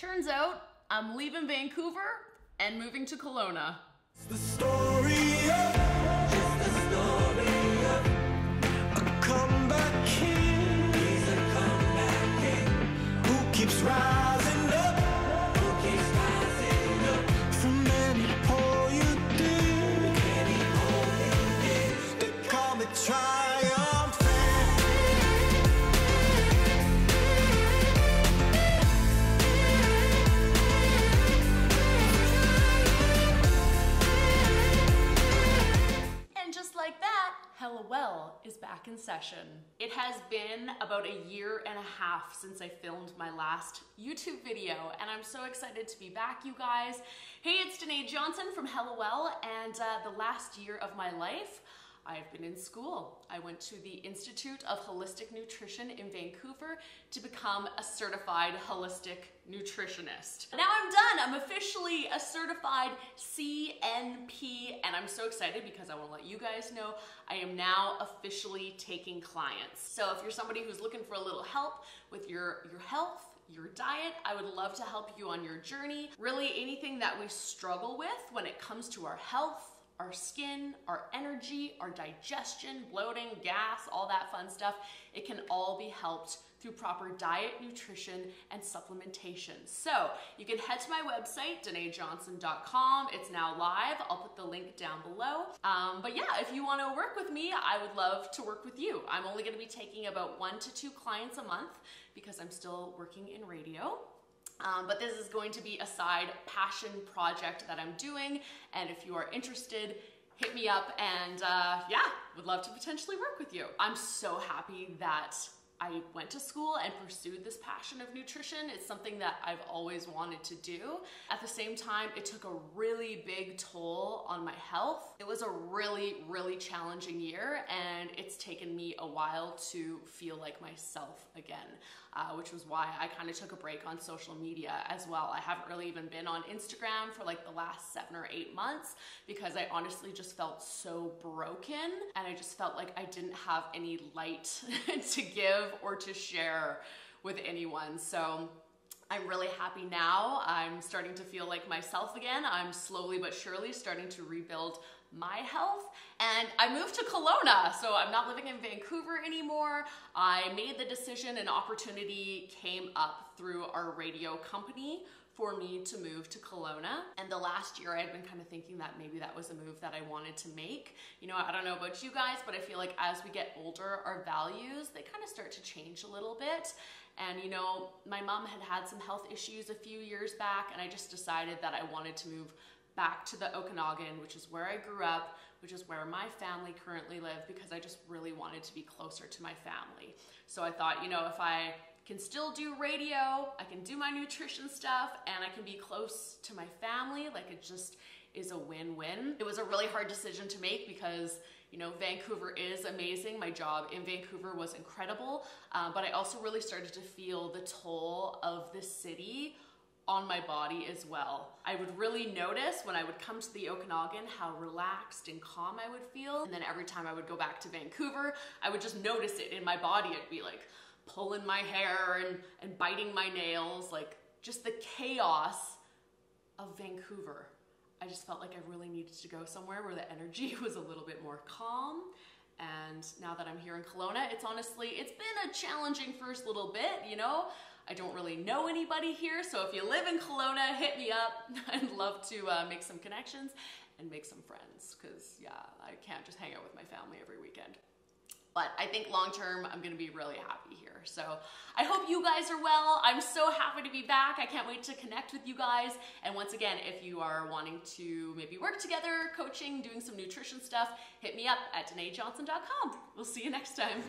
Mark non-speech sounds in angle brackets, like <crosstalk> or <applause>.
Turns out I'm leaving Vancouver and moving to Kelowna. Is back in session. It has been about a year and a half since I filmed my last YouTube video, and I'm so excited to be back, you guys. Hey, it's Denai Johnson from Hella Well, and uh, the last year of my life, I've been in school. I went to the Institute of Holistic Nutrition in Vancouver to become a certified holistic nutritionist. Now I'm done. I'm officially a certified CNP, and I'm so excited because I want to let you guys know I am now officially taking clients. So if you're somebody who's looking for a little help with your, your health, your diet. I would love to help you on your journey. Really, anything that we struggle with when it comes to our health, our skin, our energy, our digestion, bloating, gas, all that fun stuff, it can all be helped through proper diet, nutrition, and supplementation. So you can head to my website, DenaiJohnson.com. It's now live. I'll put the link down below. Um, but yeah, if you want to work with me, I would love to work with you. I'm only going to be taking about one to two clients a month because I'm still working in radio. Um, but this is going to be a side passion project that I'm doing. And if you are interested, hit me up and uh, yeah, would love to potentially work with you. I'm so happy that I went to school and pursued this passion of nutrition. It's something that I've always wanted to do. At the same time, it took a really big toll on my health. It was a really, really challenging year, and it's taken me a while to feel like myself again, uh, which was why I kind of took a break on social media as well. I haven't really even been on Instagram for like the last seven or eight months because I honestly just felt so broken and I just felt like I didn't have any light <laughs> to give or to share with anyone. So I'm really happy now. I'm starting to feel like myself again. I'm slowly but surely starting to rebuild my health. And I moved to Kelowna, so I'm not living in Vancouver anymore. I made the decision, an opportunity came up through our radio company for me to move to Kelowna. And the last year I had been kind of thinking that maybe that was a move that I wanted to make. You know, I don't know about you guys, but I feel like as we get older, our values, they kind of start to change a little bit. And you know, my mom had had some health issues a few years back, and I just decided that I wanted to move back to the Okanagan, which is where I grew up, which is where my family currently live, because I just really wanted to be closer to my family. So I thought, you know, if I can still do radio, I can do my nutrition stuff, and I can be close to my family, like it just is a win-win. It was a really hard decision to make because you know, Vancouver is amazing. My job in Vancouver was incredible, uh, but I also really started to feel the toll of the city on my body as well. I would really notice when I would come to the Okanagan how relaxed and calm I would feel. And then every time I would go back to Vancouver, I would just notice it in my body. I'd be like pulling my hair and, and biting my nails, like just the chaos of Vancouver. I just felt like I really needed to go somewhere where the energy <laughs> was a little bit more calm. And now that I'm here in Kelowna, it's honestly, it's been a challenging first little bit, you know? I don't really know anybody here, so if you live in Kelowna, hit me up. <laughs> I'd love to uh, make some connections and make some friends, because yeah, I can't just hang out with my family every weekend. But I think long term, I'm gonna be really happy here. So I hope you guys are well. I'm so happy to be back. I can't wait to connect with you guys. And once again, if you are wanting to maybe work together, coaching, doing some nutrition stuff, hit me up at DenaiJohnson.com. We'll see you next time.